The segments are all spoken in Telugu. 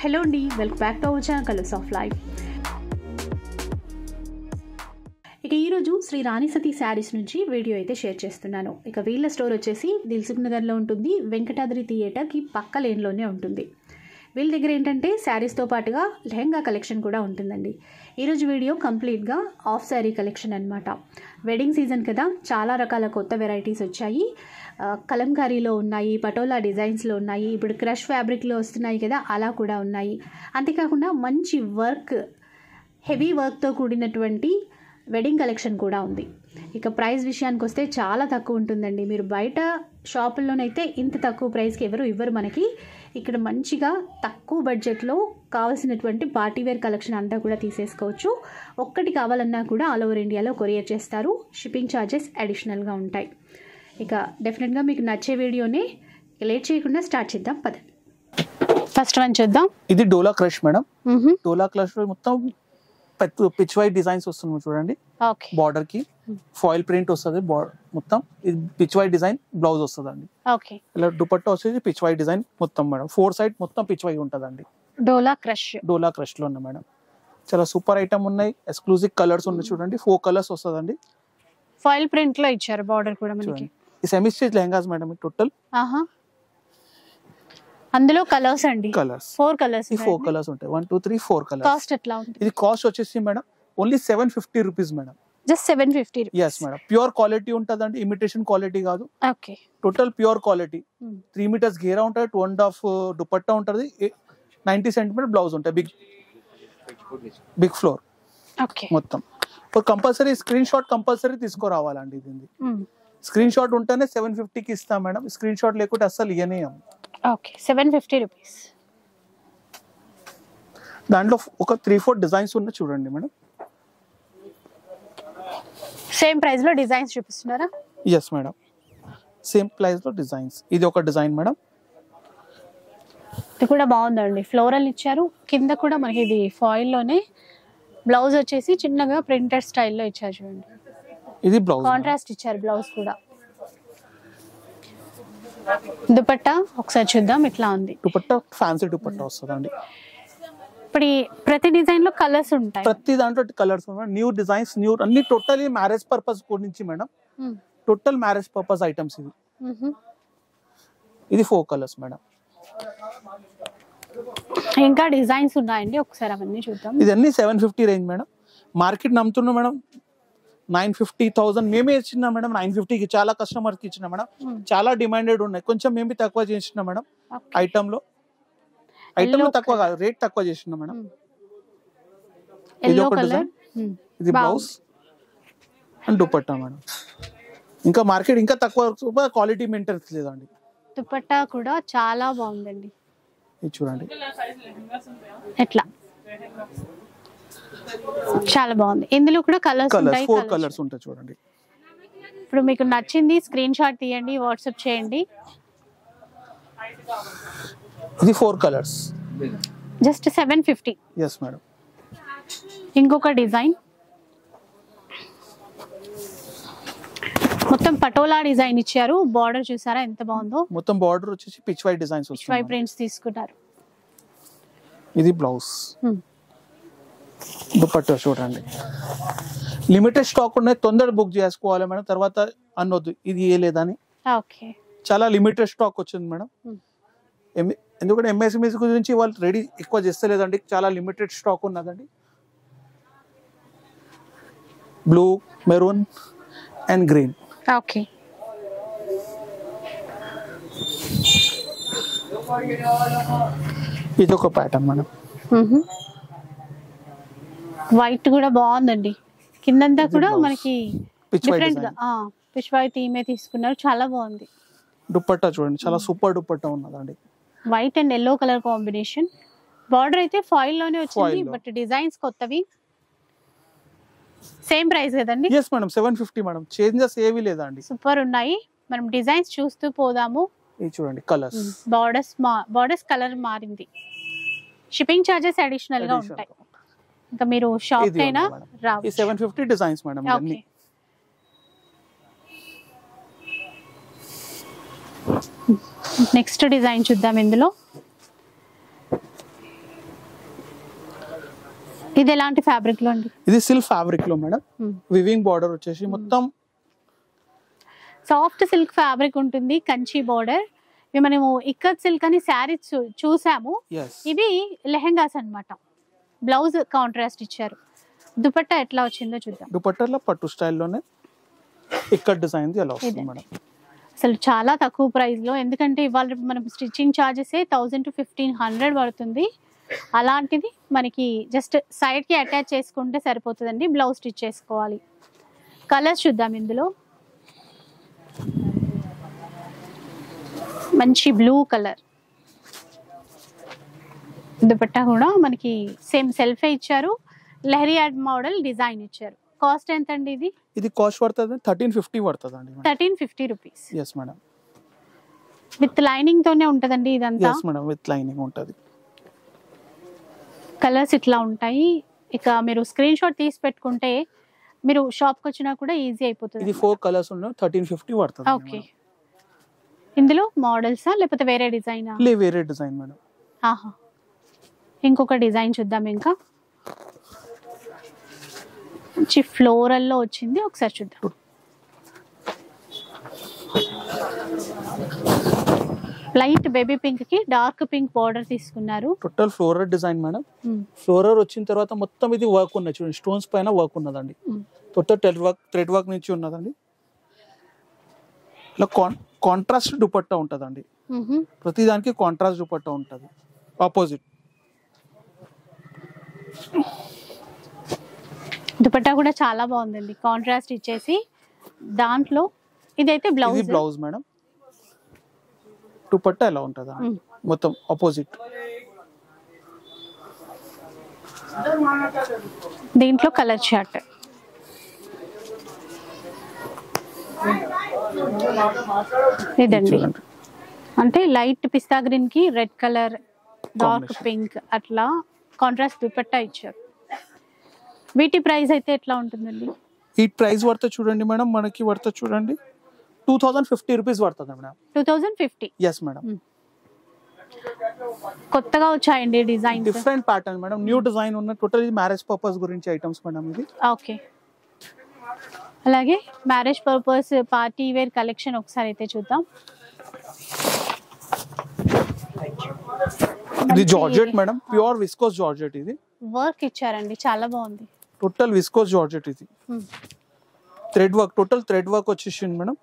హలో అండి welcome back to our channel colours of life ఇక ఈరోజు శ్రీ రాణి సతీ శారీస్ నుంచి వీడియో అయితే షేర్ చేస్తున్నాను. ఇక వీళ్ళ స్టోర్ వచ్చేసి దిల్సుఖ్ నగర్లో ఉంటుంది. వెంకటాద్రి థియేటర్కి పక్క లేన్లోనే ఉంటుంది. వీళ్ళ దగ్గర ఏంటంటే శారీస్తో పాటుగా లెహంగా కలెక్షన్ కూడా ఉంటుందండి. ఈరోజు వీడియో కంప్లీట్గా ఆఫ్ శారీ కలెక్షన్ అనమాట వెడ్డింగ్ సీజన్ కదా చాలా రకాల కొత్త వెరైటీస్ వచ్చాయి. కలంకారీలో ఉన్నాయి పటోలా డిజైన్స్లో ఉన్నాయి ఇప్పుడు క్రష్ ఫ్యాబ్రిక్లో వస్తున్నాయి కదా అలా కూడా ఉన్నాయి. అంతేకాకుండా మంచి వర్క్ హెవీ వర్క్తో కూడినటువంటి వెడ్డింగ్ కలెక్షన్ కూడా ఉంది. ఇక ప్రైస్ విషయానికి వస్తే చాలా తక్కువ ఉంటుందండి. మీరు బయట షాపుల్లోనైతే ఇంత తక్కువ ప్రైస్కి ఎవరు ఇవ్వరు మనకి. ఇక్కడ మంచిగా తక్కువ బడ్జెట్లో కావాల్సినటువంటి పార్టీవేర్ కలెక్షన్ అంతా కూడా తీసేసుకోవచ్చు. ఒక్కటి కావాలన్నా కూడా ఆల్ ఓవర్ ఇండియాలో కొరియర్ చేస్తారు. షిప్పింగ్ ఛార్జెస్ అడిషనల్గా ఉంటాయి. ఇక డెఫినెట్గా మీకు నచ్చే వీడియోని లేట్ చేయకుండా స్టార్ట్ చేద్దాం పదండి ఫస్ట్ వన్ చూద్దాం. ఇది dola crush madam. Dola crush మొత్తం పిచ్ వైట్ డిజైన్స్ వస్తుంది చూడండి. ఓకే. బార్డర్కి ఫాయిల్ ప్రింట్ వస్తుంది మొత్తం ఇది పిచ్ వైట్ డిజైన్ బ్లౌజ్ వస్తుంది అండి ఓకే. ఇలా దుపట్టా వచ్చేసి పిచ్ వైట్ డిజైన్ మొత్తం మేడం. ఫోర్ సైడ్ మొత్తం పిచ్ వైట్ ఉంటుందండి. డోలా క్రష్. డోలా క్రష్లో ఉన్నాయి మేడం. చాలా సూపర్ ఐటమ్ ఉన్నాయి. ఎక్స్క్లూజివ్ కలర్స్ ఉన్నాయి చూడండి. ఫోర్ కలర్స్ వస్తుందండి. ఫాయిల్ ప్రింట్లో ఇచ్చారు బార్డర్ కూడా మనకి. చూడండి. ఈ semi stitch lehengas madam total. అందులో కలర్స్ అండి? కలర్స్ ఫోర్ కలర్స్ ఈ ఫోర్ కలర్స్ ఉంటాయి. One two three four colours cost ఎట్లా ఉంది ఇది కాస్ట్ వచ్చేసి madam only seven fifty rupees madam. Just seven fifty yes madam. Pure quality ఉంటుందండి ఇమిటేషన్ క్వాలిటీ కాదు. Okay total pure quality three metres గేరా ఉంటుంది టూ అండ్ హాఫ్ దుపట్టా ఉంటుంది నైన్టీ సెంటీమీటర్ బ్లౌజ్ ఉంటాయి బిగ్ బిగ్ ఫ్లోర్ ఓకే మొత్తం. కంపల్సరీ స్క్రీన్ షాట్ కంపల్సరీ తీసుకురావాలండి ఇది స్క్రీన్ షాట్ ఉంటేనే సెవెన్ ఫిఫ్టీకి ఇస్తాం మేడం. స్క్రీన్ షాట్ లేకుంటే అస్సలు ఇయనే ఓకే సెవెన్ ఫిఫ్టీ రూపీస్. దాంట్లో ఒక త్రీ ఫోర్ డిజైన్స్ ఉన్నాయి చూడండి మేడం. సేమ్ ప్రైస్లో డిజైన్స్ చూపిస్తున్నారా? ఎస్ మేడం సేమ్ ప్రైస్లో డిజైన్స్ ఇది ఒక డిజైన్ మేడం ఇది కూడా బాగుందండి. ఫ్లోరల్ ఇచ్చారు. కింద కూడా మనకి ఇది ఫాయిల్లోనే. బ్లౌజ్ వచ్చేసి చిన్నగా ప్రింటెడ్ స్టైల్లో ఇచ్చారు చూడండి. ఇది బ్లౌజ్ కాంట్రాస్ట్ ఇచ్చారు బ్లౌజ్ కూడా. దుపట్టా ఒకసారి చూద్దాం ఇట్లా ఉంది. దుపట్టా ఫ్యాన్సీ దుపట్టా వస్తుందండి. ఇప్పుడు ప్రతి డిజైన్లో కలర్స్ ఉంటాయి. ప్రతి దాంట్లో కలర్స్ న్యూ డిజైన్స్ న్యూ అన్ని టోటలీ మ్యారేజ్ పర్పస్ గురించి madam. Total marriage purpose items ఇది. ఇది ఫోర్ కలర్స్ మేడం. ఇంకా డిజైన్స్ ఉన్నాయండి ఒకసారి అవన్నీ చూద్దాం. ఇది అన్ని seven fifty range madam. Market నమ్ముతున్నాం మేడం. నైన్ ఫిఫ్టీ థౌసండ్ మేమే ఇచ్చినా మేడం. నైన్ ఫిఫ్టీకి చాలా కస్టమర్కి ఇచ్చిన మేడం. మ్మ్. చాలా డిమాండెడ్ ఉన్నాయి. కొంచెం మేము తక్కువ చేసిన మేడం. Okay. ఐటమ్లో ఐటమ్లో Yellow తక్కువ కాదు రేట్ తక్కువ చేసిన మేడం. ఇది ఒక కలర్ design. ఇది బ్లౌజ్ అండ్ దుపట్టా మేడం. ఇంకా మార్కెట్ ఇంకా తక్కువ క్వాలిటీ మెయింటెన్స్ లేదండి. దుపట్టా కూడా చాలా బాగుందండి. చూడండి. ఎట్లా? చాలా బాగుంది. ఇందులో కూడా కలర్స్ కలర్స్ ఉంటాయి ఫోర్. కలర్స్ ఉంటాయి చూడండి. ఇప్పుడు మీకు నచ్చింది స్క్రీన్ షాట్ తీయండి వాట్సాప్ చేయండి. ఇది four colours just seven fifty yes madam ఇంకొక డిజైన్. మొత్తం పటోలా డిజైన్ ఇచ్చారు. బార్డర్ చూసారా ఎంత బాగుందో? మొత్తం బార్డర్ వచ్చేసి పిచ్ వైట్ డిజైన్స్ ఫైవ్ వస్తుంది ప్రింట్స్ తీసుకున్నారు ఇది బ్లౌజ్. దుపట్టా చూడండి. లిమిటెడ్ స్టాక్ ఉన్నాయి తొందర బుక్ చేసుకోవాలి మేడం. తర్వాత అనొద్దు ఇది ఏ లేదని. ఓకే. చాలా లిమిటెడ్ స్టాక్ వచ్చింది మేడం. ఎందుకంటే ఎంఎస్ఎంఎస్ గురించి వాళ్ళు రెడీ ఎక్కువ చేస్తలేదండి. చాలా లిమిటెడ్ స్టాక్ ఉన్నదండి. Blue maroon and green okay. ఇది ఒక ప్యాటర్న్ మేడం వైట్ కూడా బాగుందండి. కిందంతా కూడా. మనకి డిఫరెంట్గా ఈమె తీసుకున్నారు. చాలా బాగుంది. దుపట్టా చూడండి. చాలా సూపర్ దుపట్టా ఉన్నదండి. White and yellow colour combination border అయితే ఫాయిల్లోనే వచ్చింది. బట్ డిజైన్స్ కొత్తవి. సేమ్ ప్రైస్ కదండి? Yes madam seven fifty madam changes ఏవి లేదండి. సూపర్ ఉన్నాయి. మనం డిజైన్స్ చూస్తూ పోదాము. ఇది చూడండి కలర్స్ బార్డర్స్ బార్డర్స్ కలర్ మారింది. షిప్పింగ్ చార్జెస్ అడిషనల్గా ఉంటాయి. ఇంకా మీరు షాప్ అయినా రావచ్చు. సెవెన్ ఫిఫ్టీ డిజైన్స్ మేడం ఇవన్నీ. నెక్స్ట్ డిజైన్ చూద్దాం ఇందులో. ఇది ఎలాంటి ఫ్యాబ్రిక్లో అండి? ఇది సిల్క్ ఫ్యాబ్రిక్లో మేడం Hmm. వివింగ్ బార్డర్ వచ్చేసి మొత్తం సాఫ్ట్ సిల్క్ ఫ్యాబ్రిక్ ఉంటుంది కంచి బార్డర్ ఇవి మనము ఇక్కత్ సిల్క్ అని శారీస్ చూసాము. ఇవి లెహెంగాస్ అన్నమాట. బ్లౌజ్ కాంట్రాస్ట్ ఇచ్చారు. దుపట్టా ఎట్లా వచ్చిందో చూద్దాం. దుపట్టాలో పట్టు స్టైల్లోనే ఇక్కడ డిజైన్ ఎలా వస్తుంది. మేడం? అసలు చాలా తక్కువ ప్రైస్లో ఎందుకంటే ఇవాళ మనం stitching charges thousand to fifteen hundred పడుతుంది. అలాంటిది మనకి జస్ట్ సైడ్కి అటాచ్ చేసుకుంటే సరిపోతుందండి బ్లౌజ్ స్టిచ్ చేసుకోవాలి. కలర్స్ చూద్దాం ఇందులో. మంచి బ్లూ కలర్ దుపట్టా కూడా మనకి సేమ్ సెల్ఫే ఇచ్చారు. లహరి యాడ్ మోడల్ డిజైన్ ఇచ్చారు. కాస్ట్ ఎంత అండి ఇది? ఇది కాస్ట్ పడుతుంది థర్టీన్ ఫిఫ్టీ పడుతుంది అండి thirteen fifty rupees. Yes madam. With lining తోనే ఉంటదండి ఇదంతా? ఎస్ మేడం విత్ లైనింగ్ ఉంటుంది. కలర్స్ ఇట్లా ఉంటాయి. ఇక మీరు స్క్రీన్ షాట్ తీసి పెట్టుకుంటే మీరు షాప్కి వచ్చినా కూడా ఈజీ అయిపోతుంది ఇది ఫోర్ కలర్స్ ఉన్నాయి థర్టీన్ ఫిఫ్టీ పడుతుంది ఓకే. ఇందులో మోడల్సా లేకపోతే వేరే డిజైనా? లే వేరే డిజైన్ మేడం. ఆహా. ఇంకొక డిజైన్ చూద్దాం ఇంకా. మంచి ఫ్లోరల్లో వచ్చింది ఒకసారి చూద్దాం. లైట్ బేబీ పింక్కి డార్క్ పింక్ బార్డర్ తీసుకున్నారు. Total floral design madam. Floral వచ్చిన తర్వాత మొత్తం ఇది వర్క్ ఉన్నది చూడండి స్టోన్స్ పైన వర్క్ ఉన్నదండి. టోటల్ టెల్ వర్క్ థ్రెడ్ వర్క్ నుంచి ఉన్నదండి. ఇలా కాంట్రాస్ట్ దుపట్టా ఉంటుందండి. ప్రతి దానికి కాంట్రాస్ట్ దుపట్టా ఉంటుంది. ఆపోజిట్. దుపట్టా కూడా చాలా బాగుందండి. కాంట్రాస్ట్ ఇచ్చేసి దాంట్లో ఇదైతే ఇది బ్లౌజ్. Blouse madam. దుపట్టా ఎలా ఉంటుంది. మొత్తం ఆపోజిట్ దీంట్లో కలర్ చార్ట్. ఇదండి. అంటే లైట్ పిస్తా గ్రీన్కి రెడ్ కలర్ డార్క్. పింక్ అట్లా కాంట్రాస్ట్ దుపట్టా ఇచ్చారు. వీటి ప్రైస్ అయితే ఎట్లా ఉంటుందండి? ఈ ప్రైస్ పడితే చూడండి మేడం మనకి పడితే చూడండి. టూ థౌజండ్ ఫిఫ్టీ రూపీస్ పడుతుంది madam. Two thousand fifty yes madam. కొత్తగా వచ్చాయండి designs. Different pattern madam. New design ఉన్న టోటల్ మ్యారేజ్ పర్పస్ గురించి ఐటమ్స్ మేడం ఇది. ఓకే. అలాగే marriage purpose party wear collection ఒకసారి అయితే చూద్దాం. ఇది georgette madam. Pure viscose georgette ఇది. వర్క్ ఇచ్చారండి. చాలా బాగుంది. టోటల్ విస్కోస్ జార్జెట్ ఇది. Thread work total thread work వచ్చేసింది మేడం.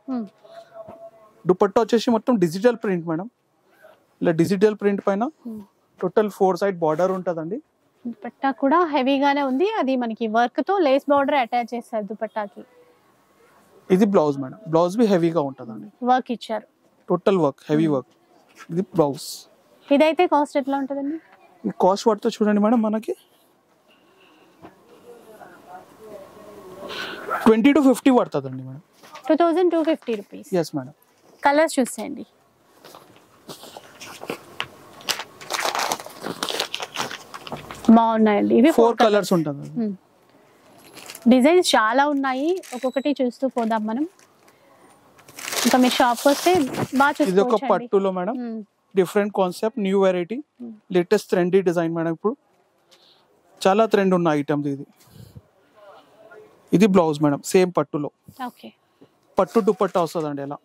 దుపట్టా వచ్చేసి మొత్తం డిజిటల్ ప్రింట్ మేడం. ఇలా డిజిటల్ ప్రింట్ పైన. టోటల్ ఫోర్ సైడ్ బార్డర్ ఉంటుందండి. దుపట్టా కూడా హెవీగానే ఉంది. అది మనకి వర్క్తో లేస్ బార్డర్ అటాచ్ చేస్తారు దుపట్టాకి. ఇది బ్లౌజ్ మేడం. బ్లౌజ్ బి హెవీగా ఉంటుందండి. వర్క్ ఇచ్చారు. టోటల్ వర్క్ హెవీ వర్క్ ఇది బ్లౌజ్ ఇదైతే కాస్ట్ ఎట్లా ఉంటుందండి? ఈ కాస్ట్ పడితే చూడండి మేడం మనకి. ట్వంటీ టు ఫిఫ్టీ పడుతుందండి madam. Two thousand two fifty rupees. Yes madam. Colours చూసేయండి. బాగున్నాయండి. ఇవి ఫోర్ కలర్స్ ఉంటుంది డిజైన్స్ చాలా ఉన్నాయి. ఒక్కొక్కటి చూస్తూ పోదాం మనం. ఇంకా మీరు షాప్ వస్తే బాగా ఇది ఒక చూసుకోవచ్చు పట్టులో madam. Different concept new variety latest trendy design madam ఇప్పుడు. చాలా ట్రెండ్ ఉన్న ఐటమ్ ఇది. ఇది బ్లౌజ్ మేడం సేమ్ పట్టులో. ఓకే. పట్టు దుపట్టా వస్తుందండి ఎలా?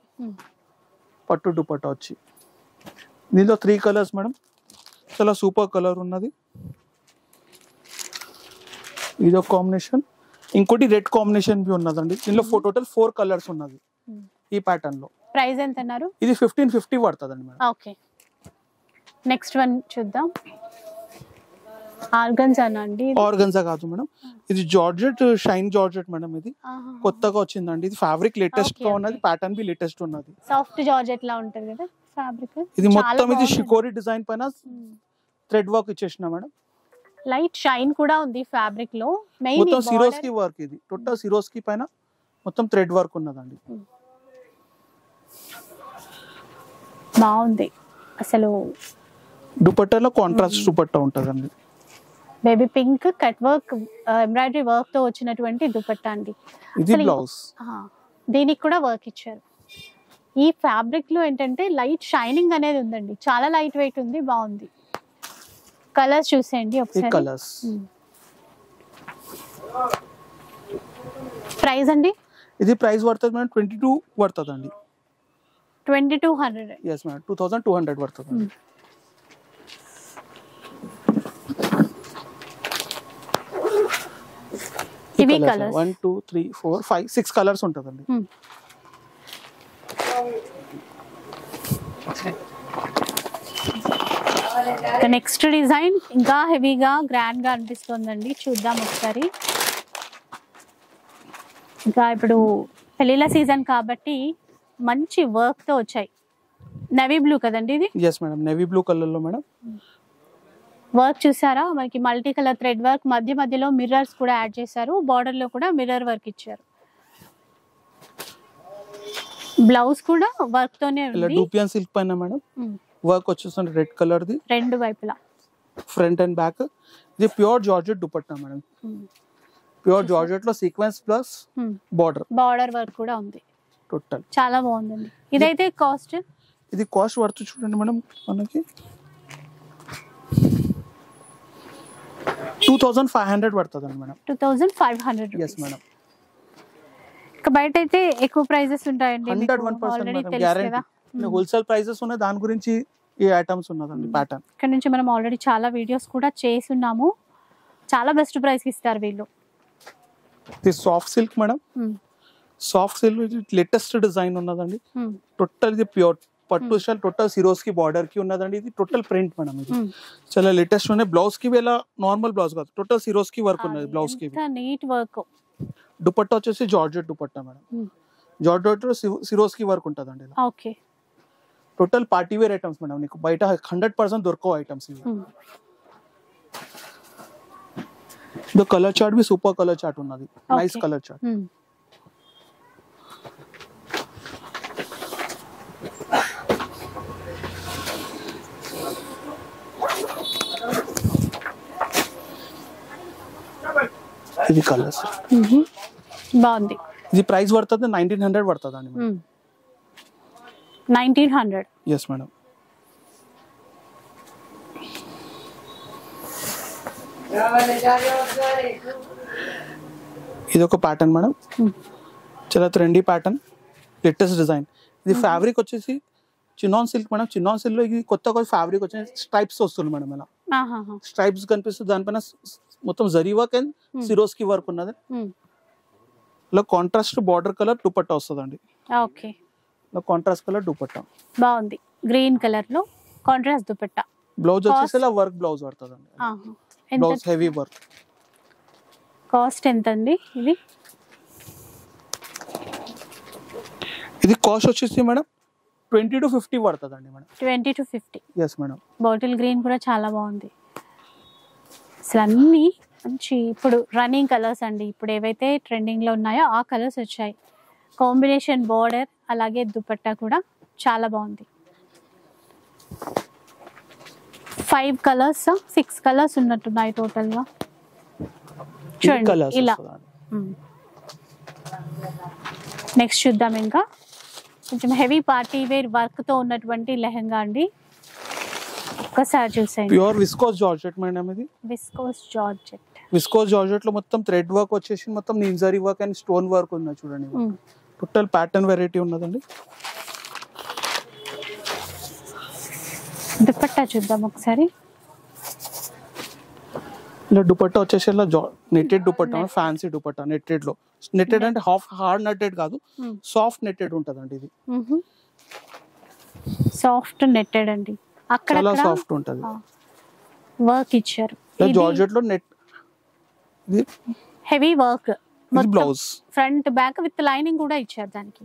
పట్టు దుపట్టా వచ్చి. దీనిలో త్రీ కలర్స్ మేడం. చాలా సూపర్ కలర్ ఉన్నది. ఇది ఒక కాంబినేషన్ ఇంకోటి రెడ్ కాంబినేషన్ బి ఉన్నదండి. దీనిలో ఫోర్ టోటల్ ఫోర్ కలర్స్ ఉన్నది ఈ ప్యాటర్న్లో. ప్రైస్ ఎంత అన్నారు ఇది ఫిఫ్టీన్ ఫిఫ్టీ పడుతుందండి మేడం. ఓకే. నెక్స్ట్ వన్ చూద్దాం. ఆర్గన్స్ అండి ఆర్గన్జా కాదు మేడం. ఇది జార్జెట్ షైన్ జార్జెట్ మేడం ఇది. కొత్తగా వచ్చిందండి. ఇది ఫ్యాబ్రిక్ లేటెస్ట్గా. ఉన్నది ప్యాటర్న్ బి లేటెస్ట్ ఉన్నది. సాఫ్ట్ జార్జెట్ లా ఉంటది కదా ఫ్యాబ్రిక్. ఇది మొత్తం ఇది షికోరి డిజైన్ పైన థ్రెడ్ వర్క్ ఇచ్చేసిన మేడం. లైట్ షైన్ కూడా ఉంది ఫ్యాబ్రిక్లో. మొత్తం సిరోస్కి వర్క్ ఇది. టోటల్ సిరోస్కి పైన మొత్తం థ్రెడ్ వర్క్ ఉన్నదండి. బాగుంది. అసలు దుపట్టాలో కాంట్రాస్ట్ దుపట్టా ఉంటదండి. Baby pink cut work embroidery వర్క్తో వచ్చినటువంటి దుపట్టా అండి. ఇది బ్లౌజ్ దీనికి కూడా వర్క్ ఇచ్చారు. ఈ ఫ్యాబ్రిక్లో ఏంటంటే లైట్ షైనింగ్ అనేది ఉందండి. చాలా లైట్ వెయిట్ ఉంది బాగుంది. కలర్స్ చూసేయండి ఒకసారి. కలర్స్. ప్రైస్ అండి? ఇది ప్రైస్ పడుతుంది మేడం ట్వంటీ టూ పడుతుంది అండి twenty two hundred yes madam two thousand two hundred పడుతుంది colours one two three four five six colours ఉంటుందండి. నెక్స్ట్ డిజైన్ ఇంకా హెవీగా గ్రాండ్గా అనిపిస్తుందండి. చూద్దాం ఒకసారి. ఇంకా ఇప్పుడు పెళ్ళిళ్ళ సీజన్ కాబట్టి మంచి వర్క్తో వచ్చాయి. నవీ బ్లూ కదండి ఇది? ఎస్ మేడం నెవీ బ్లూ కలర్లో మేడం వర్క్ చూసారా? మనకి మల్టీ కలర్ థ్రెడ్ వర్క్ మధ్య మధ్యలో మిర్రర్స్ కూడా యాడ్ చేశారు. బార్డర్లో కూడా మిర్రర్ వర్క్ ఇచ్చారు. బ్లౌజ్ కూడా వర్క్ తోనే డూపియన్ సిల్క్ పైన మేడం. వర్క్ వచ్చేస్తుంది రెడ్ కలర్ ది. రెండు వైపులా. ఫ్రంట్ అండ్ బ్యాక్ ఇది pure georgette dupatta madam. Pure జార్జెట్లో sequence plus border border work కూడా ఉంది. టోటల్ చాలా బాగుందండి. ఇదైతే కాస్ట్ ఇది కాస్ట్ వర్త్ చూడండి మేడం మనకి. టూ థౌజండ్ ఫైవ్ హండ్రెడ్ పడుతుంది madam. Two thousand five hundred yes madam ఇక బయట అయితే ఎక్కువ ప్రైజెస్ ఉంటాయండి hundred one percent guarantee wholesale prices ఉన్నాయి దాని గురించి ఈ ఐటమ్స్ ఉన్నదండి ప్యాటర్న్ ఇక్కడ నుంచి మనం ఆల్రెడీ చాలా వీడియోస్ కూడా చేస్తున్నాము. చాలా బెస్ట్ ప్రైస్ ఇస్తారు వీళ్ళు. ఇది soft silk madam soft silk latest design ఉన్నదండి. టోటల్ ఇది ప్యూర్ పట్టు స్టైల్ టోటల్ సిరోస్కి బార్డర్కి ఉన్నదండి ఇది టోటల్ ప్రింట్ మేడం ఇది ఉమ్. చాలా లేటెస్ట్ ఉన్నాయి బ్లౌజ్కి ఇలా నార్మల్ బ్లౌజ్ కాదు టోటల్ సిరోస్కి వర్క్ ఉన్నది బ్లౌజ్కి ఎంత నీట్ వర్క్ దుపట్టా వచ్చేసి georgette dupatta madam um. Georgette Swarovski work ఉంటుందండి ఇలా okay total party wear items madam నీకు బయట హండ్రెడ్ పర్సెంట్ దొరకవు ఐటమ్స్ ఇవి ఉమ్, ఇది కలర్ చార్ట్ బి సూపర్ కలర్ చార్ట్ ఉన్నది nice Okay. Colour chart um. ఇది కలర్స్ ఉమ్. బాగుంది ఇది ప్రైస్ పడుతుంది నైన్టీన్ హండ్రెడ్ పడుతుంది అండి నైన్టీన్ హండ్రెడ్ ఎస్ మేడం ఇది ఒక ప్యాటర్న్ మేడం చాలా ట్రెండీ ప్యాటర్న్ లేటెస్ట్ డిజైన్ ఇది ఫ్యాబ్రిక్ వచ్చేసి చిన్నాన్ సిల్క్ మేడం చిన్నాన్ సిల్క్లో ఇది కొత్త కొత్త ఫ్యాబ్రిక్ వచ్చేసి స్ట్రైప్స్ వస్తుంది మేడం ఇలా స్ట్రైప్స్ కనిపిస్తుంది దానిపైన స్- స్- మొత్తం zari work and Swarovski work ఉన్నది. ఇలా కాంట్రాస్ట్ బార్డర్ కలర్ దుపట్టా వస్తుందండి. ఓకే ఇలా కాంట్రాస్ట్ కలర్ దుపట్టా. బాగుంది. గ్రీన్ కలర్లో కాంట్రాస్ట్ దుపట్టా. బ్లౌజ్ వచ్చేసి? ఇలా వర్క్ బ్లౌజ్ పడుతుందండి. బ్లౌజ్ హెవీ వర్క్ కాస్ట్ ఎంత అండి ఇది? ఇది కాస్ట్ వచ్చేసి మేడం ట్వంటీ టు ఫిఫ్టీ పడుతుందండి madam. Twenty two fifty yes madam. Bottle green కూడా చాలా బాగుంది. అసలు అన్నీ మంచి ఇప్పుడు రన్నింగ్ కలర్స్ అండి. ఇప్పుడు ఏవైతే ట్రెండింగ్లో ఉన్నాయో ఆ కలర్స్ వచ్చాయి. కాంబినేషన్ బార్డర్ అలాగే దుపట్టా కూడా చాలా బాగుంది. ఫైవ్ కలర్స్ సిక్స్ కలర్స్ ఉన్నట్టున్నాయి టోటల్గా. చూడండి ఇలా. నెక్స్ట్ చూద్దాం ఇంకా. కొంచెం హెవీ పార్టీ వేర్ వర్క్తో ఉన్నటువంటి లెహంగా అండి. ఒక్కసారి చూసేయండి. ప్యూర్ విస్కోస్ జార్జెట్ మేడం ఇది? Viscose georgette. విస్కోస్ జార్జెట్లో మొత్తం థ్రెడ్ వర్క్ వచ్చేసి మొత్తం నింజరీ వర్క్ అండ్ స్టోన్ వర్క్ ఉన్నది చూడండి టోటల్ ప్యాటర్న్ వెరైటీ ఉన్నదండి. దుపట్టా చూద్దాం ఒకసారి. ఇలా దుపట్టా వచ్చేసి ఇలా నెట్టెడ్ దుపట్టా ఫ్యాన్సీ దుపట్టా నెట్టెడ్లో నెట్టెడ్ అంటే హాఫ్ హార్డ్ నెట్టెడ్ కాదు. సాఫ్ట్ నెట్టెడ్ ఉంటదండి ఇది. సాఫ్ట్ నెట్టెడ్ అండి. చాలా సాఫ్ట్ ఉంటది. వర్క్ ఇచ్చారు. జార్జెట్లో net heavy work. Blouse. Front back with lining కూడా ఇచ్చారు దానికి.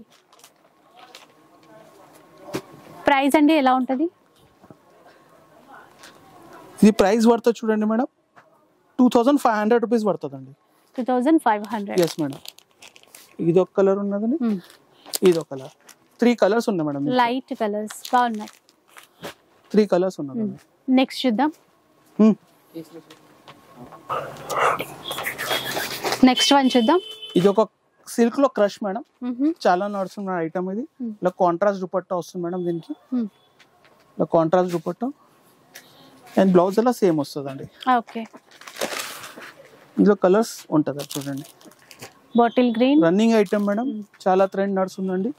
ప్రైస్ అండి ఎలా ఉంటది? ఇది ప్రైస్ పడుతుంది చూడండి madam. Two thousand five hundred rupees పడుతుందండి. Two thousand five hundred. Yes madam ఇది ఒక కలర్ ఉన్నదండి ఇది ఒక కలర్. త్రీ కలర్స్ ఉన్నాయి మేడం. లైట్ కలర్స్ బాగున్నాయి. త్రీ కలర్స్ ఉన్నదండి నెక్స్ట్ చూద్దాం. నెక్స్ట్ వన్ చూద్దాం. ఇది ఒక సిల్క్లో క్రష్ మేడం. చాలా నడుస్తున్న ఐటమ్ ఇది. ఇలా కాంట్రాస్ట్ దుపట్టా వస్తుంది మేడం దీనికి. ఇలా కాంట్రాస్ట్ దుపట్టా. అండ్ బ్లౌజ్ అలా సేమ్ వస్తుందండి. ఓకే ఇందులో కలర్స్ ఉంటుంది చూడండి. Bottle green running item madam. చాలా ట్రెండ్ నడుస్తుందండి.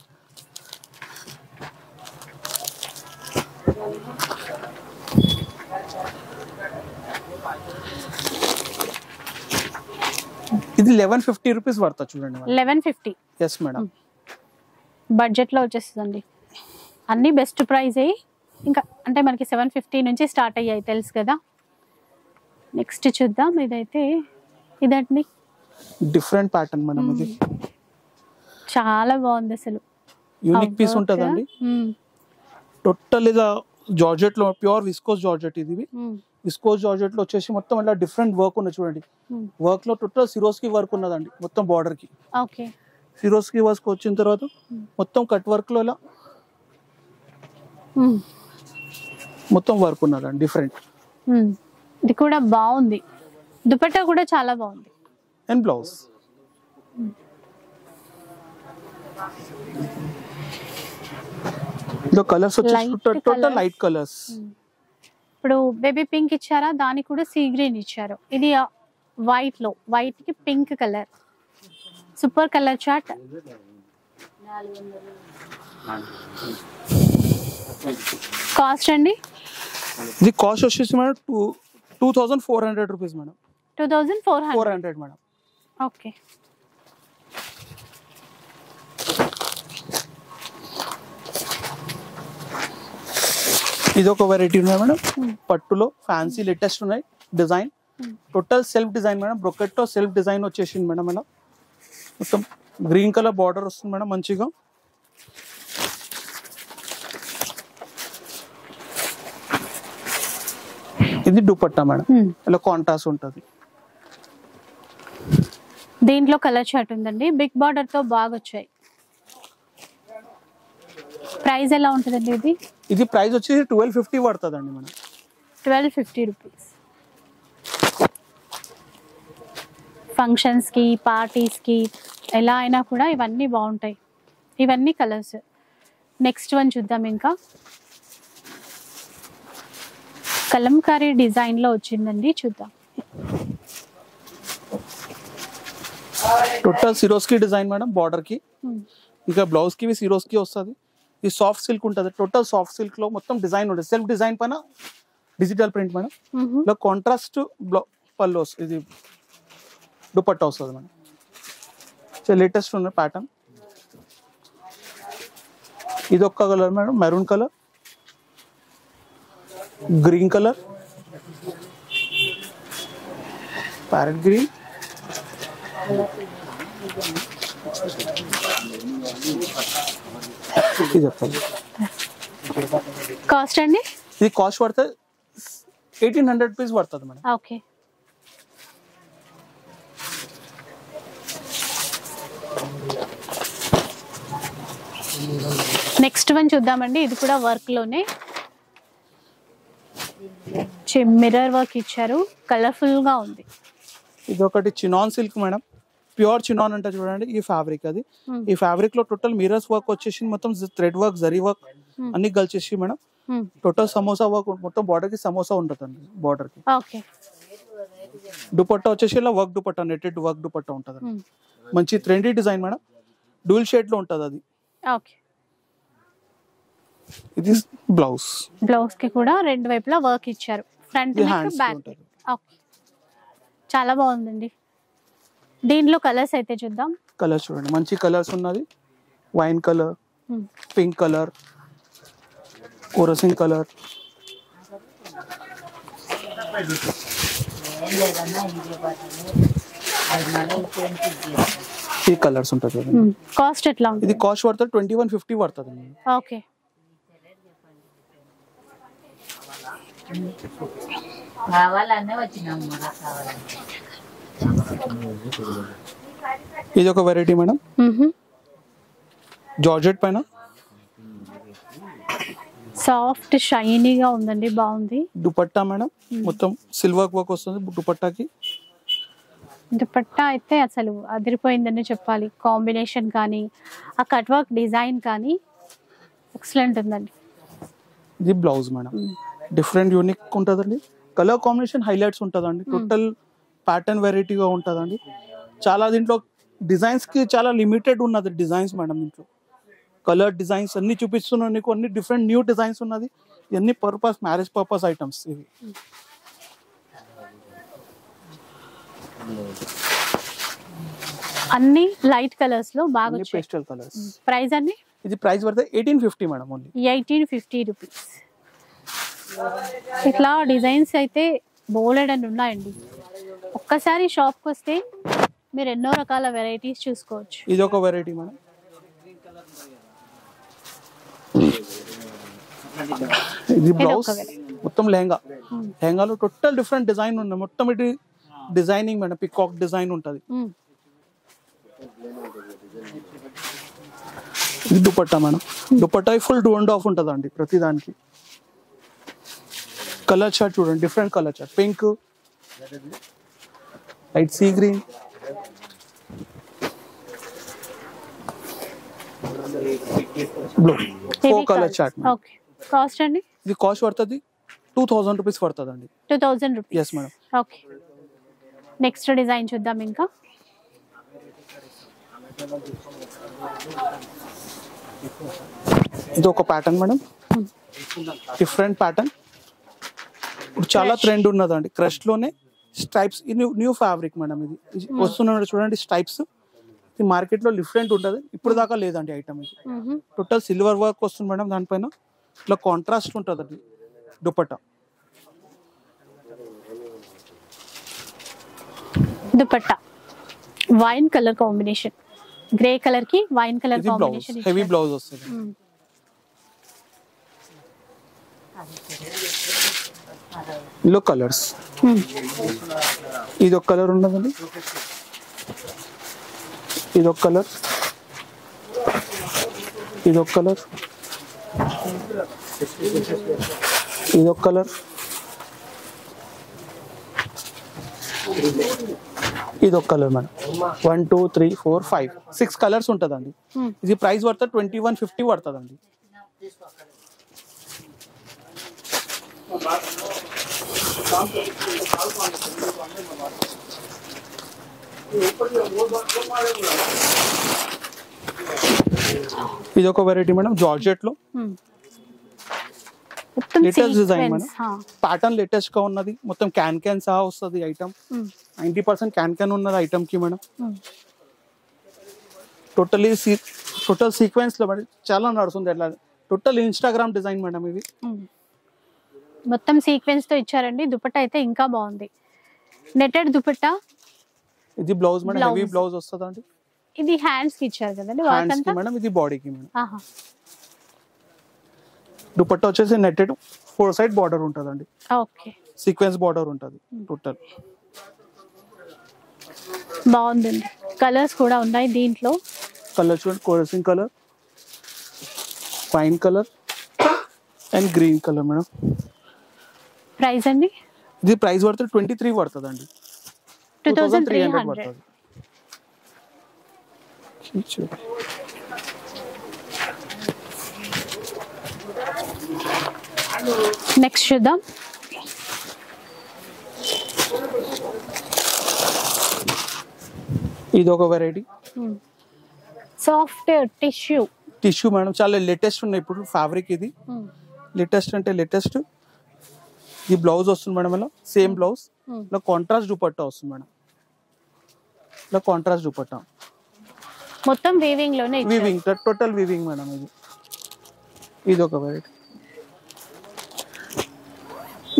ఇది లెవెన్ ఫిఫ్టీ రూపీస్ పడతా చూడండి లెవెన్ ఫిఫ్టీ ఎస్ మేడం బడ్జెట్లో వచ్చేస్తుందండి. అన్నీ బెస్ట్ ప్రైజే ఇంకా అంటే మనకి సెవెన్ ఫిఫ్టీ నుంచి స్టార్ట్ అయ్యాయి తెలుసు కదా? నెక్స్ట్ చూద్దాం. ఇదైతే ఇదండి. డిఫరెంట్ ప్యాటర్న్ మేడం ఇది. చాలా బాగుంది అసలు. యూనిక్ పీస్ ఉంటుందండి టోటల్ ఇదా జార్జెట్లో ప్యూర్ విస్కోస్ జార్జెట్ ఇది. విస్కోస్ జార్జెట్లో వచ్చేసి మొత్తం ఇలా డిఫరెంట్ వర్క్ ఉన్నది చూడండి. వర్క్లో టోటల్ సిరోస్కి వర్క్ ఉన్నదండి మొత్తం బార్డర్కి ఓకే. సిరోస్కి వర్క్ వచ్చిన తర్వాత మొత్తం కట్ వర్క్లో ఇలా మొత్తం వర్క్ ఉన్నదండి డిఫరెంట్ ఇది కూడా బాగుంది. దుపట్టా కూడా చాలా బాగుంది. అండ్ బ్లౌజ్ ఇందులో colours Light total. Light colours ఇప్పుడు బేబీ పింక్ ఇచ్చారా? దానికి కూడా సీ గ్రీన్ ఇచ్చారు. ఇది వైట్లో వైట్కి pink colour. Super colour chart cost అండి? ఇది కాస్ట్ వచ్చేసి madam two two thousand four hundred rupees madam. Two thousand four hundred madam. Okay. ఇది ఒక వెరైటీ ఉన్నాయి మేడం పట్టులో ఫ్యాన్సీ లేటెస్ట్ ఉన్నాయి. Design total self design madam. Brocade self design వచ్చేసింది మేడం ఇలా మొత్తం గ్రీన్ కలర్ బార్డర్ వస్తుంది మేడం మంచిగా. ఇది దుపట్టా మేడం. ఇలా కాంట్రాస్ట్ ఉంటుంది. దీంట్లో కలర్ చార్ట్ ఉందండి. బిగ్ బార్డర్తో బాగా వచ్చాయి. ప్రైస్ ఎలా ఉంటుందండి ఇది? ఇది ప్రైస్ వచ్చేసి ట్వెల్వ్ ఫిఫ్టీ పడుతుందండి మేడం. Twelve fifty rupees. ఫంక్షన్స్కి పార్టీస్కి ఎలా అయినా కూడా ఇవన్నీ బాగుంటాయి. ఇవన్నీ కలర్స్. నెక్స్ట్ వన్ చూద్దాం ఇంకా. కలంకారీ డిజైన్లో వచ్చిందండి చూద్దాం. టోటల్ సిరోస్కి డిజైన్ మేడం బార్డర్కి Hmm. ఇంకా బ్లౌజ్కి సిరోస్కి వస్తుంది. ఈ సాఫ్ట్ సిల్క్ ఉంటుంది టోటల్ సాఫ్ట్ సిల్క్లో మొత్తం డిజైన్ ఉంటుంది సెల్ఫ్ డిజైన్ పైన డిజిటల్ ప్రింట్ మేడం మ్మ్. ఇలా కాంట్రాస్ట్ బ్లౌ పళ్ళు వస్తుంది ఇది దుపట్టా వస్తుంది మేడం లేటెస్ట్ ఉన్న ప్యాటర్న్ ఇది ఒక్క colour madam maroon colour green colour parrot green ఇది చెప్పండి కాస్ట్ అండి? ఇది కాస్ట్ పడుతుంది ఎయిటీన్ హండ్రెడ్ రూపీస్ పడుతుంది మేడం. ఓకే. నెక్స్ట్ వన్ చూద్దామండి. ఇది కూడా వర్క్లోనే. మిర్రర్ వర్క్ ఇచ్చారు. కలర్ఫుల్గా ఉంది. ఇది ఒకటి chinon silk madam. Pure chinon అంటే చూడండి ఈ ఫ్యాబ్రిక్ అది. Hmm. ఈ ఫ్యాబ్రిక్లో టోటల్ మిరర్స్ వర్క్ వచ్చేసి మొత్తం థ్రెడ్ వర్క్ జరీ వర్క్. అన్ని కలిసేసి మేడం. టోటల్ సమోసా వర్క్ మొత్తం బార్డర్కి సమోసా ఉంటుందండి బార్డర్కి. ఓకే దుపట్టా వచ్చేసి ఇలా work dupatta netted work dupatta ఉంటుంది. మంచి ట్రెండీ డిజైన్ మేడం. డూల్ షేడ్లో ఉంటుంది అది. ఓకే ఇది బ్లౌజ్ బ్లౌజ్కి కూడా రెండు వైపులా వర్క్ ఇచ్చారు. ఫ్రంట్ బ్యాక్ ఉంటుంది. ఓకే చాలా బాగుందండి. దీంట్లో కలర్స్ అయితే చూద్దాం. కలర్ చూడండి. మంచి కలర్స్ ఉన్నది. Wine colour hmm. Pink colour కోరసింగ్ కలర్. ఈ కలర్స్ ఉంటుంది చూడండి. మ్మ్. కాస్ట్ ఎట్లా ఇది కాస్ట్ పడుతుంది ట్వంటీ వన్ ఫిఫ్టీ పడుతుంది. ఓకే. కావాలనే వచ్చినాం మనకు కావాలని ఇది ఒక వెరైటీ మేడం. జార్జెట్ పైన. సాఫ్ట్ షైనీగా ఉందండి బాగుంది. దుపట్టా మేడం మొత్తం సిల్వర్ వర్క్ వస్తుంది దుపట్టాకి. దుపట్టా అయితే అసలు అదిరిపోయిందని చెప్పాలి. కాంబినేషన్ కానీ ఆ కట్ వర్క్ డిజైన్ కానీ ఎక్సలెంట్ ఉందండి. ఇది బ్లౌజ్ మేడం డిఫరెంట్ యూనిక్ ఉంటుందండి. కలర్ కాంబినేషన్ హైలైట్స్ ఉంటుందండి. టోటల్ ప్యాటర్న్ వెరైటీగా ఉంటుందండి. చాలా దీంట్లో డిజైన్స్కి చాలా లిమిటెడ్ ఉన్నది డిజైన్స్ మేడం దీంట్లో. కలర్ డిజైన్స్ అన్ని చూపిస్తున్నాను నీకు అన్ని డిఫరెంట్ న్యూ డిజైన్స్ ఉన్నది. ఇవన్నీ పర్పస్ మ్యారేజ్ పర్పస్ ఐటమ్స్ ఇవి. అన్ని లైట్ కలర్స్లో బాగా అన్ని పేస్టల్ కలర్స్ ప్రైస్ అండి ఇది ప్రైస్ పడితే eighteen fifty madam only eighteen fifty rupees ఇట్లా డిజైన్స్ అయితే బోలెడ్ అని ఉన్నాయండి. ఒక్కసారి షాప్కి వస్తే మీరు ఎన్నో రకాల వెరైటీస్ చూసుకోవచ్చు. ఇది ఒక వెరైటీ మేడం. ఇది బ్లౌజ్. మొత్తం లెహంగా. లెహంగాలో టోటల్ డిఫరెంట్ డిజైన్ ఉన్నాయి మొత్తం ఇది డిజైనింగ్ మేడం పికాక్ డిజైన్ ఉంటుంది. ఇది dupatta madam. Dupatta full two and half ఉంటుంది అండి ప్రతి దానికి. కలర్ చార్ట్ చూడండి different colour chart pink light sea green blue four colour chart cost అండి? ఇది కాస్ట్ పడుతుంది. టూ థౌజండ్ రూపీస్ పడుతుంది అండి two thousand rupees yes madam okay next design చూద్దాం ఇంకా. ఇది ఒక ప్యాటర్న్ మేడం డిఫరెంట్ ప్యాటర్న్ ఇప్పుడు చాలా ట్రెండ్ ఉన్నదండి. క్రష్లోనే stripes new new fabric madam ఇది. వస్తున్నాడు చూడండి స్ట్రైప్స్. ఇది మార్కెట్లో డిఫరెంట్ ఉంటుంది. ఇప్పుడు దాకా లేదండి ఐటమ్ ఇది. టోటల్ సిల్వర్ వర్క్ వస్తుంది మేడం దానిపైన. ఇట్లా కాంట్రాస్ట్ ఉంటుంది అది dupatta. Dupatta. Wine colour combination grey కలర్కి wine colour combination heavy blouse వస్తుంది. ఇందులో కలర్స్ ఇది ఒక కలర్ ఉన్నదండి ఇది ఒక కలర్ ఇది ఒక కలర్ ఇది ఒక కలర్ ఇది ఒక colour madam one two three four five six colours ఉంటుందండి. ఇది ప్రైస్ పడుతుంది ట్వంటీ వన్ ఫిఫ్టీ పడుతుందండి ఇది ఒక వెరైటీ మేడం జార్జెట్లో లేటెస్ట్ డిజైన్ మేడం. ప్యాటర్న్ లేటెస్ట్గా ఉన్నది మొత్తం క్యాన్ క్యాన్ సహా వస్తుంది item hmm. Ninety percent can can ఉన్నది ఐటమ్కి మేడం. టోటలీ టోటల్ సీక్వెన్స్లో మేడం చాలా నడుస్తుంది అట్లా టోటల్ ఇన్స్టాగ్రామ్ డిజైన్ మేడం ఇవి మ్మ్. మొత్తం సీక్వెన్స్తో ఇచ్చారండి. దుపట్టా అయితే ఇంకా బాగుంది. నెటెడ్ దుపట్టా? ఇది బ్లౌజ్ మేడం హెవీ. బ్లౌజ్ వస్తుందండి ఇది హ్యాండ్స్కి ఇచ్చారు కదండి. హ్యాండ్స్కి మేడం ఇది బాడీకి మేడం. ఆహా. దుపట్టా వచ్చేసి నెట్టెడ్ ఫోర్ సైడ్ బార్డర్ ఉంటుందండి. ఓకే. సీక్వెన్స్ బార్డర్ ఉంటుంది టోటల్ బాగుందండి. కలర్స్ కూడా ఉన్నాయి దీంట్లో. కలర్ చూడండి కోరసింగ్ colour wine colour and green colour madam. Price అండి? ఇది ప్రైస్ పడుతుంది ట్వంటీ త్రీ పడుతుంది అండి టూ థౌసండ్ త్రీ హండ్రెడ్ పడుతుంది నెక్స్ట్ చూద్దాం. ఇది ఒక variety. Soft tissue. Tissue madam చాలా లేటెస్ట్ ఉన్నాయి ఇప్పుడు ఫ్యాబ్రిక్ ఇది. లేటెస్ట్ అంటే లేటెస్ట్. ఈ బ్లౌజ్ వస్తుంది మేడం ఇలా సేమ్ బ్లౌజ్. ఇలా కాంట్రాస్ట్ దుపట్టా వస్తుంది మేడం. ఇలా కాంట్రాస్ట్ దుపట్టా. మొత్తం వీవింగ్లోనే ఇచ్చారు. వీవింగ్ టోటల్ వీవింగ్ మేడం ఇది. ఇది ఒక వెరైటీ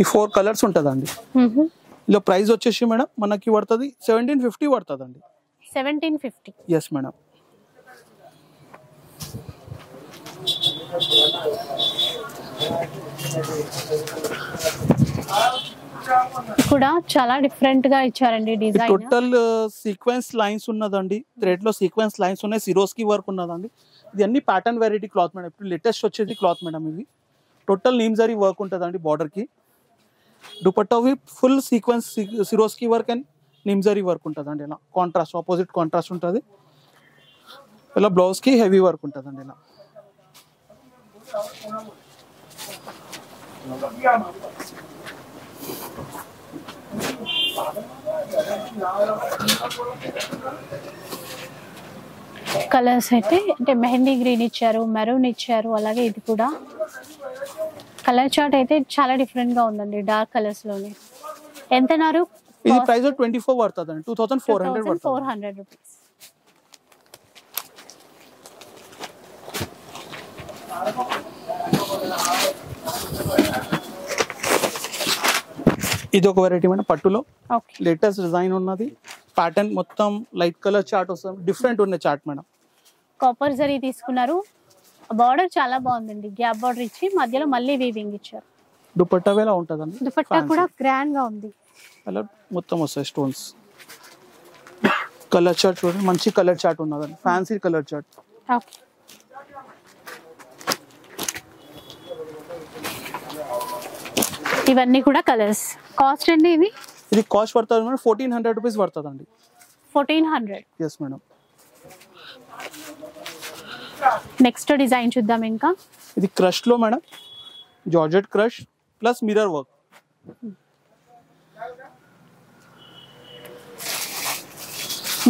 ఈ ఫోర్ కలర్స్ ఉంటుందండి. ఇలా ప్రైస్ వచ్చేసి మేడం మనకి పడుతుంది సెవెంటీన్ ఫిఫ్టీ పడుతుందండి. సెవెంటీన్ ఫిఫ్టీ ఎస్ మేడం కూడా చాలా డిఫరెంట్గా ఇచ్చారండి డిజైన్ టోటల్ సీక్వెన్స్ లైన్స్ ఉన్నదండి. థ్రెడ్లో సీక్వెన్స్ లైన్స్ ఉన్నాయి. సిరోస్కి వర్క్ ఉన్నదండి. ఇది అన్ని ప్యాటర్న్ వెరైటీ క్లాత్ మేడం ఇప్పుడు లేటెస్ట్ వచ్చేది క్లాత్ మేడం ఇది. టోటల్ నీమ్జరీ వర్క్ ఉంటుందండి బార్డర్కి. దుపట్టావి full sequence Swarovski work and నిమ్జరీ work ఉంటుందండి ఇలా. కాంట్రాస్ట్ ఆపోజిట్ కాంట్రాస్ట్ ఉంటుంది. ఇలా బ్లౌజ్కి హెవీ వర్క్ ఉంటుందండి ఇలా. కలర్స్ అయితే అంటే మెహందీ గ్రీన్ ఇచ్చారు మెరూన్ ఇచ్చారు అలాగే ఇది కూడా. కలర్ చార్ట్ అయితే చాలా డిఫరెంట్గా ఉందండి డార్క్ కలర్స్లోనే. ఎంతన్నారు ఇది ప్రైస్ ట్వంటీ ఫోర్ పడుతుంది అండి two thousand four hundred four పడుతుంది హండ్రెడ్ రూపీస్ ఇది ఒక వెరైటీ మేడం పట్టులో లేటెస్ట్ డిజైన్ ఉన్నది. ప్యాటర్న్ మొత్తం లైట్ కలర్ చార్ట్ వస్తుంది. డిఫరెంట్ ఉన్న చార్ట్ మేడం. కాపర్ జరీ తీసుకున్నారు. బార్డర్ చాలా బాగుందండి. గ్యాప్ బార్డర్ ఇచ్చి మధ్యలో మళ్ళీ వీవింగ్ ఇచ్చారు. దుపట్టా వేలా ఉంటుందండి. దుపట్టా కూడా గ్రాండ్గా ఉంది. అలా మొత్తం వస్తాయి స్టోన్స్ కలర్ చార్ట్ చూడండి. మంచి కలర్ చార్ట్ ఉన్నదండి. ఫ్యాన్సీ కలర్ చార్ట్ ఓకే ఇవన్నీ కూడా కలర్స్ కాస్ట్ అండి ఇవి ఇది కాస్ట్ పడుతుంది మేడం ఫోర్టీన్ హండ్రెడ్ రూపీస్ పడుతుంది అండి fourteen hundred yes madam next design చూద్దాం ఇంకా. ఇది క్రష్లో madam georgette crush plus mirror work.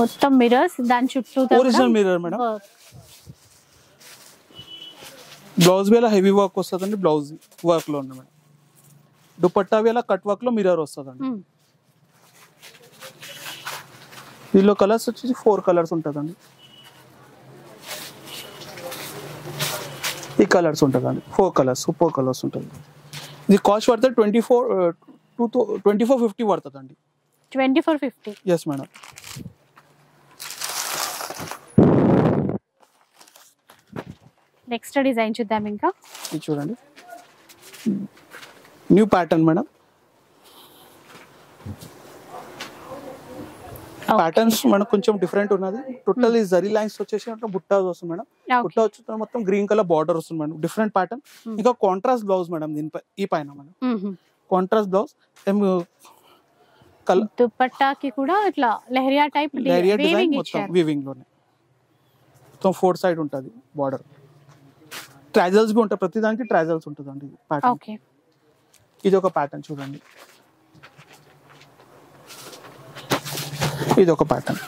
మొత్తం మిరర్స్ దాని చుట్టూ Original mirror, madam. బ్లౌజ్ వేలా హెవీ వర్క్ వస్తుందండి బ్లౌజ్ వర్క్లో ఉంది మేడం దుపట్టా వేలా కట్ వర్క్లో మిరర్ వస్తుందండి దీనిలో కలర్స్ వచ్చేసి ఫోర్ కలర్స్ ఉంటుందండి. ఈ కలర్స్ ఉంటుందండి. ఫోర్ కలర్స్ ఫోర్ కలర్స్ ఉంటుంది. ఇది కాస్ట్ పడుతుంది twenty four two twenty four fifty పడుతుందండి. Twenty four fifty. Yes madam next design చూద్దాం ఇంకా. చూడండి. New pattern madam. ప్యాటర్న్స్ మనకు కొంచెం డిఫరెంట్ ఉన్నది. టోటల్ ఈ జరీ లైన్స్ వచ్చేసి అంటే బుట్టా వస్తుంది మేడం. బుట్టా వచ్చి మొత్తం గ్రీన్ కలర్ బార్డర్ వస్తుంది మేడం. డిఫరెంట్ ప్యాటర్న్ ఇంకా కాంట్రాస్ట్ బ్లౌజ్ మేడం దీనిపై ఈ పైన మేడం. కాంట్రాస్ట్ బ్లౌజ్ కలర్ దుపట్టాకి కూడా ఇట్లా లెహరియా టైప్ లేరియా డిజైన్ మొత్తం వీవింగ్లోనే. మొత్తం ఫోర్ సైడ్ ఉంటుంది బార్డర్ ట్రైజల్స్ బి ఉంటాయి. ప్రతి దానికి ట్రైజల్స్ ఉంటుంది అండి ప్యాటర్న్ ఓకే ఇది ఒక ప్యాటర్న్ చూడండి. ఇది ఒక ప్యాటర్న్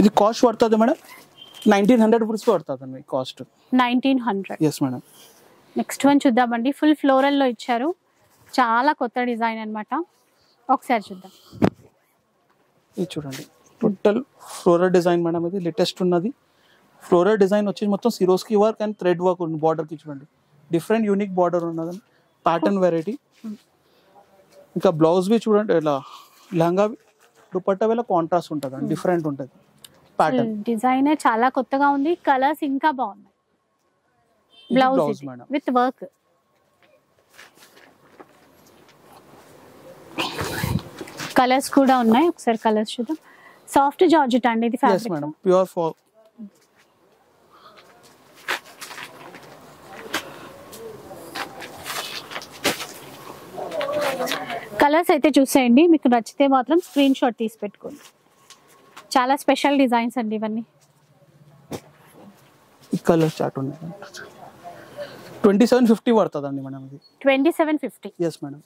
ఇది కాస్ట్ పడుతుంది మేడం? నైన్టీన్ హండ్రెడ్ రూపీస్ పడుతుంది అండి cost nineteen hundred yes madam next one చూద్దామండి. ఫుల్ ఫ్లోరల్లో ఇచ్చారు. చాలా కొత్త డిజైన్ అన్నమాట. ఒకసారి చూద్దాం. ఇది చూడండి. టోటల్ ఫ్లోరల్ డిజైన్ మేడం ఇది లేటెస్ట్ ఉన్నది. ఫ్లోరల్ డిజైన్ వచ్చేసి మొత్తం Swarovski work and thread work ఉంది border కి చూడండి డిఫరెంట్ యూనిక్ బార్డర్ ఉన్నది. ప్యాటర్న్ వెరైటీ ఇంకా బ్లౌజ్ బి చూడండి ఇలా లెహంగా దుపట్టా వేళ కాంట్రాస్ట్ ఉంటుంది డిఫరెంట్ ఉంటుంది. ప్యాటర్న్ డిజైన్ చాలా కొత్తగా ఉంది. కలర్స్ ఇంకా బాగున్నాయి. బ్లౌజ్ విత్ వర్క్ కలర్స్ కూడా ఉన్నాయి. ఒకసారి కలర్స్ చూద్దాం. సాఫ్ట్ జార్జెట్ అండి ఇది fabric madam pure four colours అయితే చూసేయండి మీకు నచ్చితే మాత్రం స్క్రీన్ షాట్ తీసి పెట్టుకోండి. చాలా స్పెషల్ డిజైన్స్ అండి ఇవన్నీ. ఈ కలర్ చార్ట్ ఉంది ట్వంటీ సెవెన్ ఫిఫ్టీ పడుతుంది అండి మేడం ఇది twenty seven fifty yes madam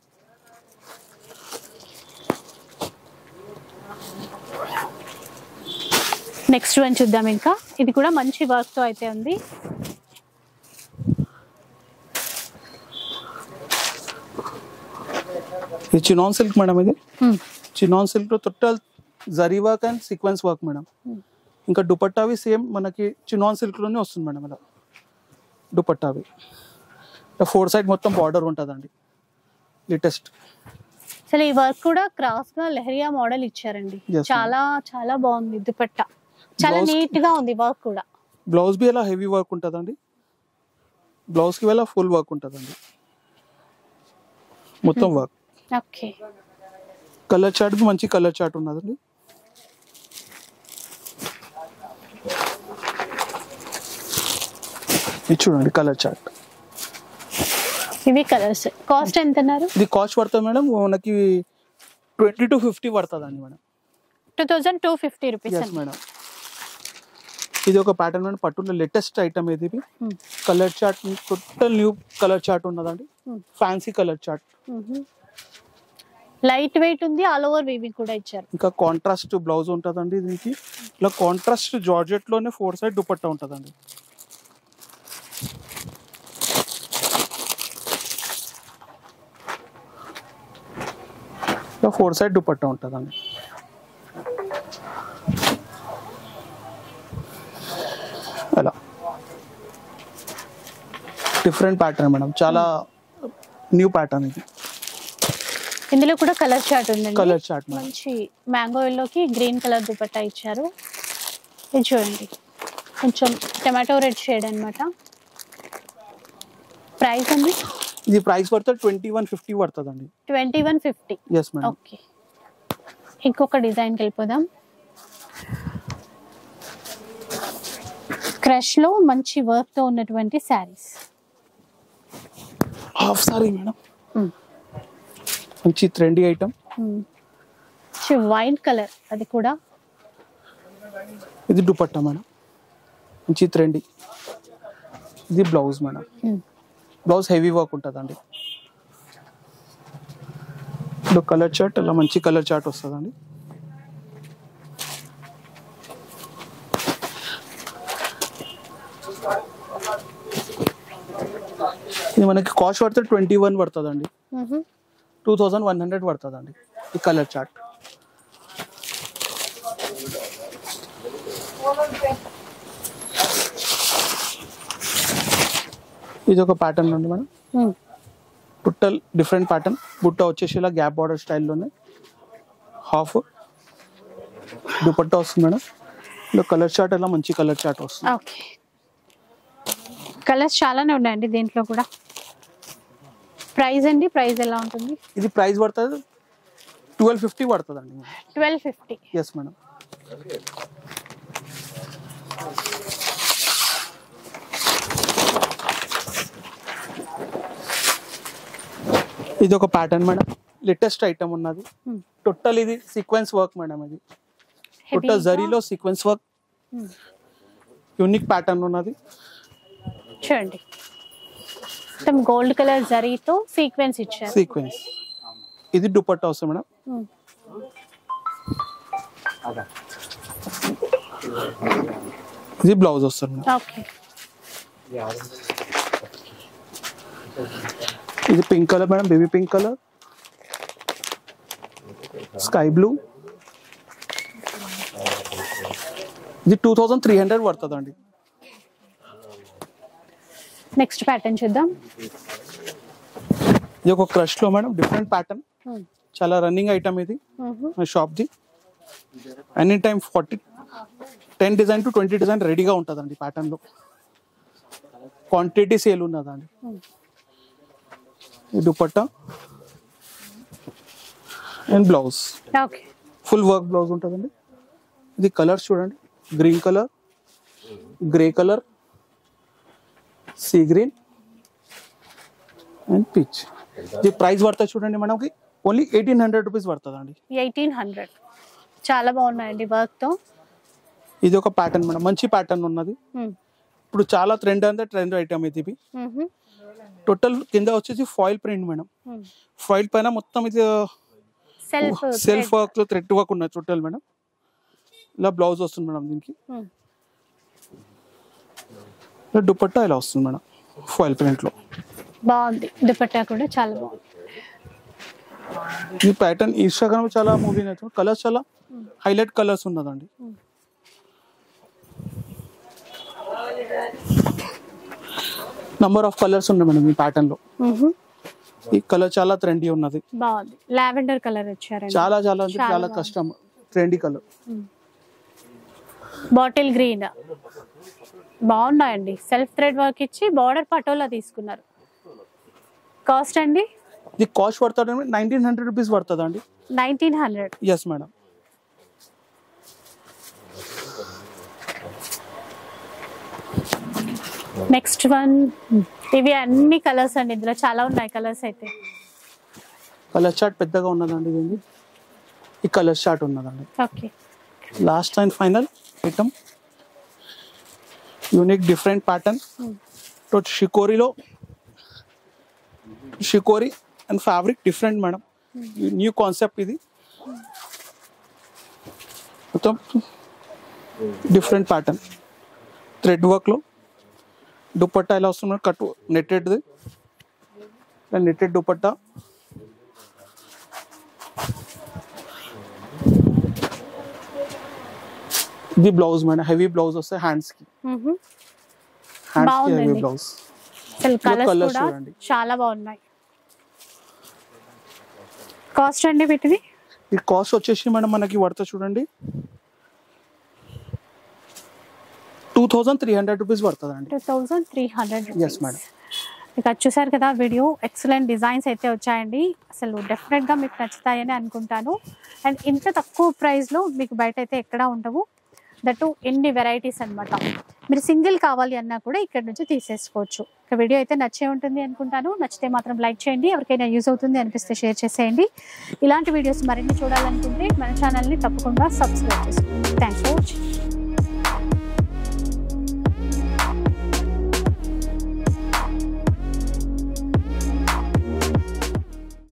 next one చూద్దాం ఇంకా. ఇది కూడా మంచి వర్క్తో అయితే ఉంది. ఇది చినాన్ సిల్క్ మేడం ఇది. చినాన్ సిల్క్లో total zari work and sequence work madam ఇంకా దుపట్టావి సేమ్ మనకి చినాన్ సిల్క్లోనే వస్తుంది మేడం ఇలా. దుపట్టావి. ఫోర్ సైడ్ మొత్తం బార్డర్ ఉంటుందండి. లేటెస్ట్ అసలు ఈ వర్క్ కూడా క్రాస్గా లెహరియా మోడల్ ఇచ్చారండి. చాలా చాలా బాగుంది దుపట్టా. చాలా నీట్గా ఉంది వర్క్ కూడా. బ్లౌజ్ బి ఎలా హెవీ వర్క్ ఉంటుందండి? బ్లౌజ్కి వెళ్ళా ఫుల్ వర్క్ ఉంటుందండి? మొత్తం వర్క్ ఓకే కలర్ చార్ట్ మంచి కలర్ చార్ట్ ఉన్నదండి. ఇది చూడండి కలర్ చార్ట్ ఇవి కలర్స్ కాస్ట్ ఎంత అన్నారు? ఇది కాస్ట్ పడుతుంది మేడం. మనకి ట్వంటీ టు ఫిఫ్టీ పడుతుంది అండి madam two thousand two fifty rupees madam. ఇది ఒక ప్యాటర్న్ మేడం పట్టులో లేటెస్ట్ ఐటమ్ ఇది. Colour chart total new colour chart ఉన్నదండి. Fancy colour chart light weight ఉంది ఆల్ ఓవర్ వీవింగ్ కూడా ఇచ్చారు. ఇంకా కాంట్రాస్ట్ బ్లౌజ్ ఉంటుందండి దీనికి. ఇలా కాంట్రాస్ట్ జార్జెట్లోనే ఫోర్ సైడ్ దుపట్టా ఉంటుందండి. ఇలా ఫోర్ సైడ్ దుపట్టా ఉంటుందండి. Different pattern madam. చాలా న్యూ ప్యాటర్న్ ఇది. ఇందులో కూడా కలర్ చార్ట్ ఉందండి. కలర్ చార్ట్ మంచి మ్యాంగో ఎల్లోకి గ్రీన్ కలర్ దుపట్టా ఇచ్చారు. ఇది చూడండి. కొంచెం టమాటో రెడ్ షేడ్ అన్నమాట. ప్రైస్ అండి? ఇది ప్రైస్ పడుతుంది ట్వంటీ వన్ ఫిఫ్టీ పడుతుందండి. Twenty one fifty? Yes madam okay. ఇంకొక డిజైన్కి వెళ్ళిపోదాం. క్రష్లో మంచి వర్క్తో ఉన్నటువంటి శారీస్. హాఫ్ సారీ మేడం మంచి ట్రెండీ ఐటమ్ వైట్ కలర్ అది కూడా. ఇది దుపట్టా మేడం మంచి ట్రెండీ ఇది blouse madam. Blouse heavy work ఉంటుందండి. ఇప్పుడు కలర్ చార్ట్ ఇలా మంచి కలర్ చార్ట్ వస్తుందండి. ఇది మనకి కాస్ట్ పడితే ట్వంటీ వన్ పడుతుందండి. టూ థౌజండ్ వన్ హండ్రెడ్ పడుతుందండి ఈ కలర్ చార్ట్. ఇది ఒక ప్యాటర్న్ అండి మేడం. మ్మ్. బుట్టల్ డిఫరెంట్ ప్యాటర్న్ బుట్ట వచ్చేసి ఇలా గ్యాప్ బార్డర్ స్టైల్లోనే హాఫ్ దుపట్టా వస్తుంది మేడం. ఇలా కలర్ చార్ట్ ఇలా మంచి కలర్ చార్ట్ వస్తుంది. ఓకే. కలర్స్ చాలానే ఉన్నాయండి దీంట్లో కూడా. ప్రైస్ అండి? ప్రైస్ ఎలా ఉంటుంది? ఇది ప్రైస్ పడుతుంది? ట్వెల్వ్ ఫిఫ్టీ పడుతుందండి. Twelve fifty. ఎస్ మేడం ఇది ఒక ప్యాటర్న్ మేడం లేటెస్ట్ ఐటమ్ ఉన్నది టోటల్ ఇది సీక్వెన్స్ వర్క్ మేడం ఇది. టోటల్ జరీలో సీక్వెన్స్ వర్క్ యూనిక్ ప్యాటర్న్ ఉన్నది. చూడండి. మొత్తం గోల్డ్ కలర్ జరీతో సీక్వెన్స్ ఇచ్చారు. సీక్వెన్స్. ఇది దుపట్టా వస్తుంది మేడం. ఇది బ్లౌజ్ వస్తుంది ఓకే. ఇది pink colour madam baby pink colour. Sky blue. ఇది టూ థౌజండ్ త్రీ హండ్రెడ్ పడుతుందండి. నెక్స్ట్ ప్యాటర్న్ చూద్దాం. ఇది ఒక క్రష్లో మేడం డిఫరెంట్ ప్యాటర్న్ మ్మ్. చాలా రన్నింగ్ ఐటమ్ ఇది. మ్మ్. మా షాప్ది any time forty ten design to twenty design రెడీగా ఉంటుందండి ప్యాటర్న్లో క్వాంటిటీ సేల్ ఉన్నదండి. ఈ dupatta. And blouse okay full work blouse ఉంటుందండి. ఇది కలర్స్ చూడండి. Green colour grey colour sea green and peach. ఇది ప్రైస్ పడుతుంది చూడండి మనకి ఓన్లీ ఎయిటీన్ హండ్రెడ్ రూపీస్ పడుతుంది అండి ఎయిటీన్ హండ్రెడ్. చాలా బాగున్నాయండి వర్క్తో. ఇది ఒక ప్యాటర్న్ మేడం. మంచి ప్యాటర్న్ ఉన్నది. ఇప్పుడు చాలా ట్రెండ్ అంటే ట్రెండ్ ఐటమ్ ఇది టోటల్ కింద వచ్చేసి ఫాయిల్ ప్రింట్ మేడం. ఫాయిల్ పైన మొత్తం ఇది సెల్ఫ్ సెల్ఫ్ వర్క్లో థ్రెడ్ వర్క్ ఉన్నది టోటల్ మేడం. ఇలా బ్లౌజ్ వస్తుంది మేడం దీనికి. దుపట్టా ఇలా వస్తుంది మేడం ఫాయిల్ ప్రింట్లో బాగుంది. దుపట్టా కూడా చాలా బాగుంది. ఈ ప్యాటర్న్ ఇన్స్టాగ్రామ్ చాలా మూవీ కలర్స్ చాలా హైలైట్ కలర్స్ ఉన్నదండి. నంబర్ ఆఫ్ కలర్స్ ఉన్నాయి మేడం ఈ ప్యాటర్న్లో. ఈ కలర్ చాలా ట్రెండీ ఉన్నది. బాగుంది. లావెండర్ కలర్ ఇచ్చారండి చాలా చాలా అంటే చాలా. కష్టం. ట్రెండీ కలర్ బాటిల్ గ్రీన్ బాగున్నాయండి. సెల్ఫ్ థ్రెడ్ వర్క్ ఇచ్చి బార్డర్ పటోలా తీసుకున్నారు. కాస్ట్ అండి? ఇది కాస్ట్ పడుతుంది నైన్టీన్ హండ్రెడ్ రూపీస్ పడుతుంది అండి nineteen hundred yes madam next one ఇవి అన్ని కలర్స్ అండి. ఇందులో చాలా ఉన్నాయి కలర్స్ అయితే. కలర్ చార్ట్ పెద్దగా ఉన్నదండి ఇది ఈ కలర్ చార్ట్ ఉన్నదండి. Okay last and final item unique different pattern so షికోరిలో షికోరి and fabric different madam new concept ఇది మొత్తం డిఫరెంట్ ప్యాటర్న్ థ్రెడ్ వర్క్లో దుపట్టా ఎలా వస్తుంది కట్ నెట్టెడ్ది నెట్టెడ్ దుపట్టా ఇది బ్లౌజ్ మేడం హెవీ బ్లౌజ్ వస్తాయి హ్యాండ్స్కి. మ్మ్. హ్యాండ్స్కి హెవీ బాగుందండి. బ్లౌజ్ కలర్స్ చూడండి. చాలా బాగున్నాయి. కాస్ట్ అండి వీటిది? ఈ కాస్ట్ వచ్చేసి మేడం మనకి చూడండి. Two thousand three hundred rupees పడుతుంది అండి టూ థౌజండ్ త్రీ హండ్రెడ్. ఇక చూసారు కదా వీడియో ఎక్సలెంట్ డిజైన్స్ అయితే వచ్చాయండి. అసలు డెఫినెట్గా మీకు నచ్చుతాయని అనుకుంటాను. అండ్ ఇంత తక్కువ ప్రైస్లో మీకు బయట అయితే ఎక్కడా ఉండవు. దట్టు ఎన్ని వెరైటీస్ అన్నమాట. మీరు సింగిల్ కావాలి అన్నా కూడా ఇక్కడ నుంచి తీసేసుకోవచ్చు. ఇక వీడియో అయితే నచ్చే ఉంటుంది అనుకుంటాను. నచ్చితే మాత్రం లైక్ చేయండి. ఎవరికైనా యూజ్ అవుతుంది అనిపిస్తే షేర్ చేసేయండి. ఇలాంటి వీడియోస్ మరిన్ని చూడాలనుకుంటే మన ఛానల్ని తప్పకుండా సబ్స్క్రైబ్ చేసుకోండి. Thanks for watching.